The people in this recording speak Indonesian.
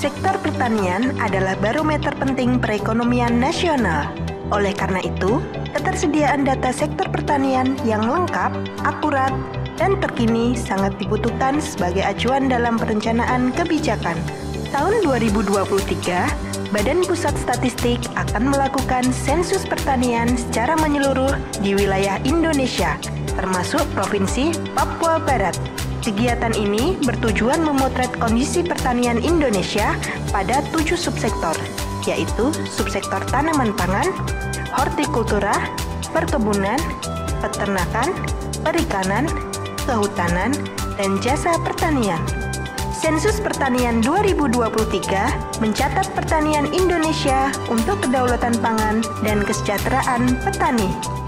Sektor pertanian adalah barometer penting perekonomian nasional. Oleh karena itu, ketersediaan data sektor pertanian yang lengkap, akurat, dan terkini sangat dibutuhkan sebagai acuan dalam perencanaan kebijakan. Tahun 2023, Badan Pusat Statistik akan melakukan sensus pertanian secara menyeluruh di wilayah Indonesia, termasuk Provinsi Papua Barat. Kegiatan ini bertujuan memotret kondisi pertanian Indonesia pada tujuh subsektor, yaitu subsektor tanaman pangan, hortikultura, perkebunan, peternakan, perikanan, kehutanan, dan jasa pertanian. Sensus Pertanian 2023 mencatat pertanian Indonesia untuk kedaulatan pangan dan kesejahteraan petani.